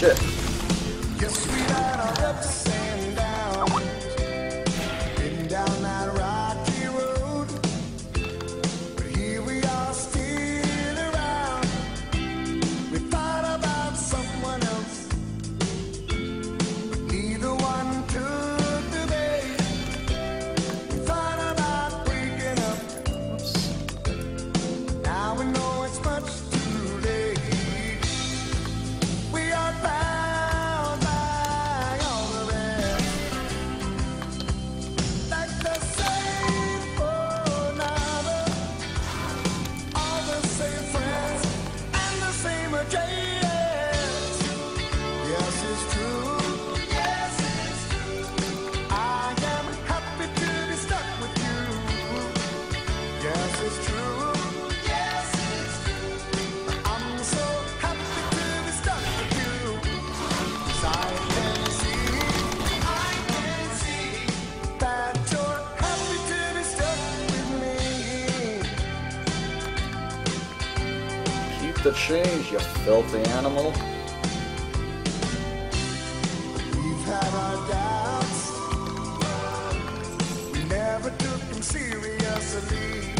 shit. change, you filthy animal. We've had our doubts, we never took them seriously.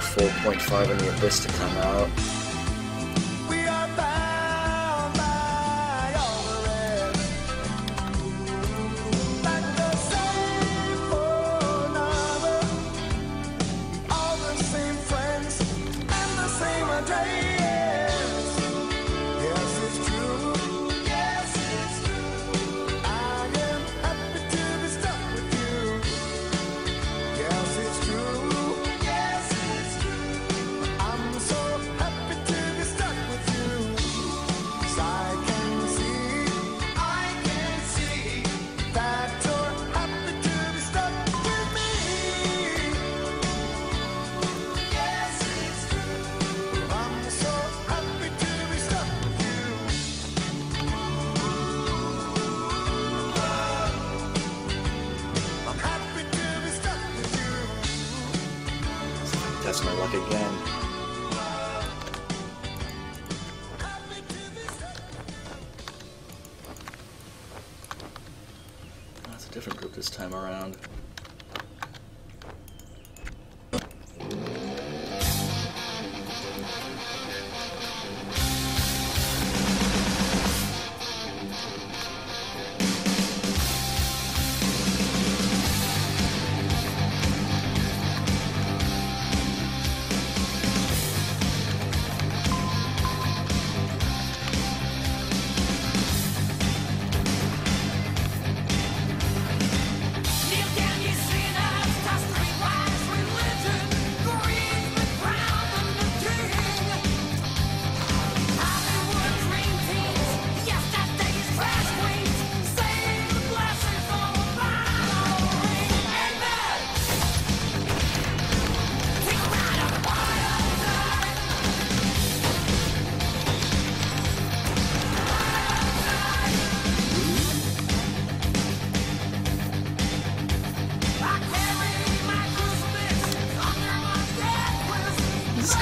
for 4.5 in the abyss to come out. again.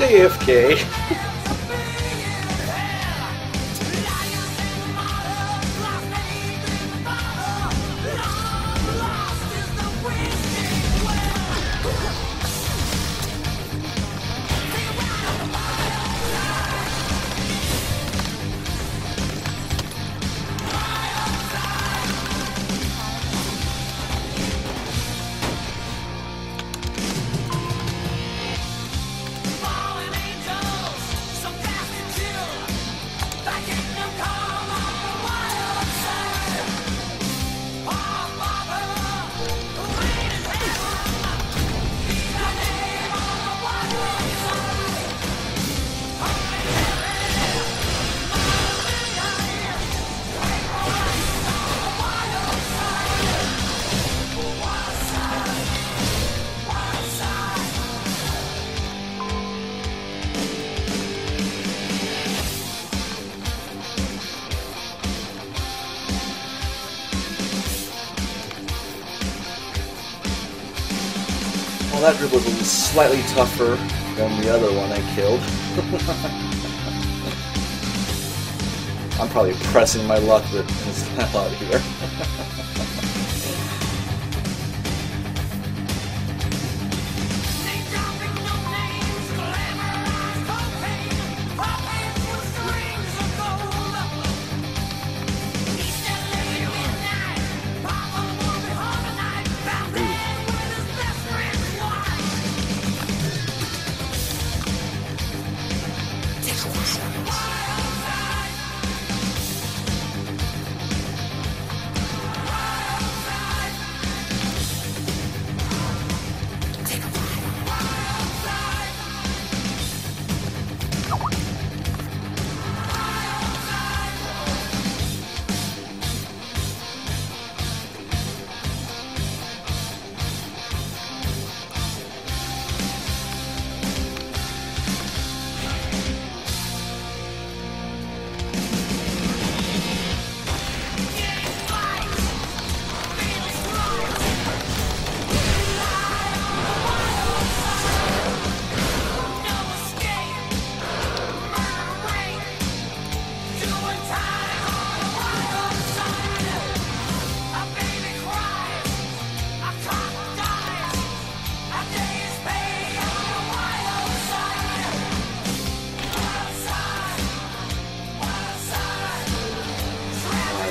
AFK. That group was slightly tougher than the other one I killed. I'm probably pressing my luck with this hell out here.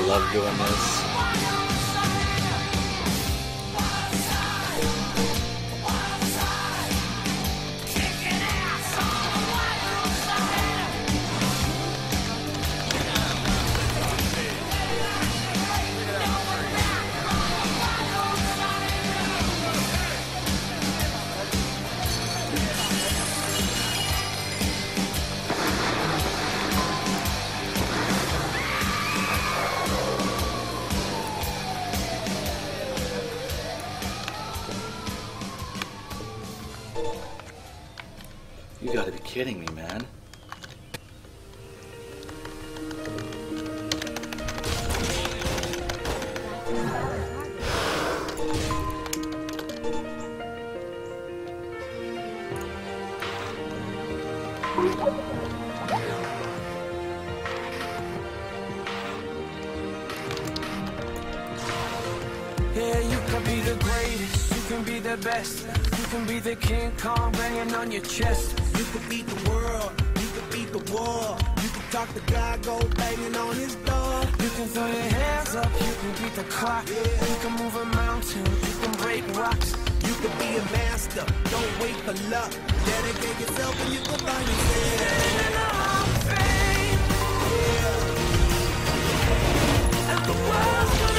Love doing this. The King Kong banging on your chest. You could beat the world, you could beat the war. You could talk to God, go banging on his door. You can throw your hands up, you can beat the clock. You can move a mountain, you can break rocks. You could be a master, don't wait for luck. Dedicate yourself and you can find yourself. And the world's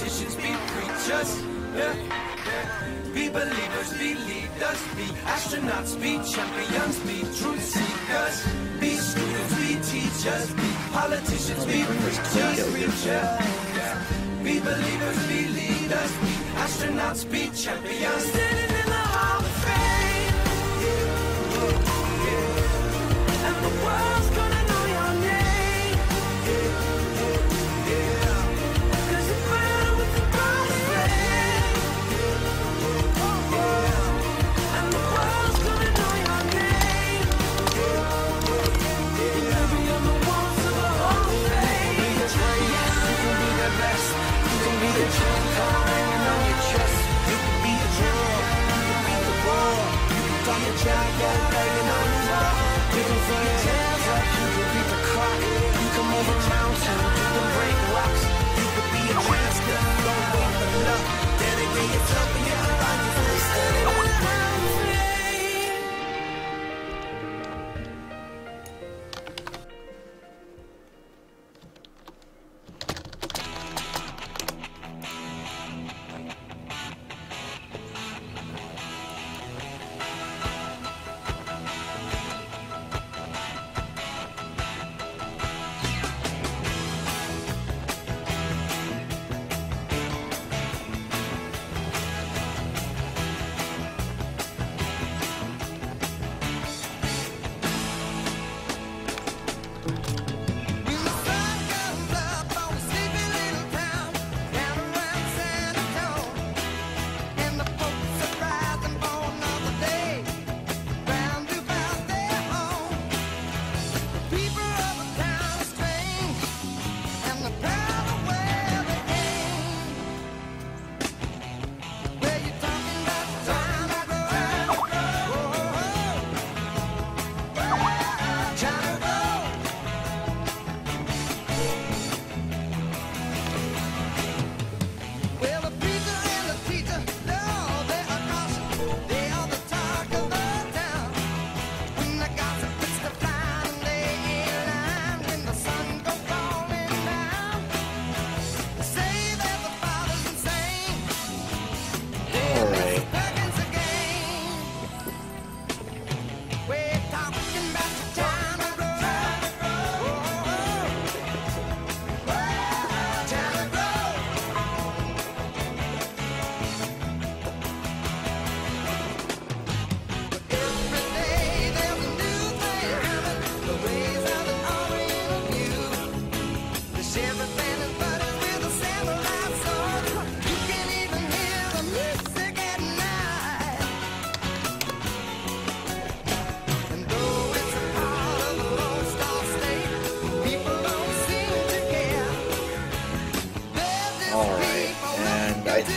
politicians, be preachers. Yeah. Be believers, be leaders, be astronauts, be champions, be truth seekers, be students, be teachers, be politicians, be preachers, preacher. Be believers, be leaders, be astronauts, be champions.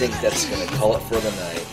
think that's going to call it for the night.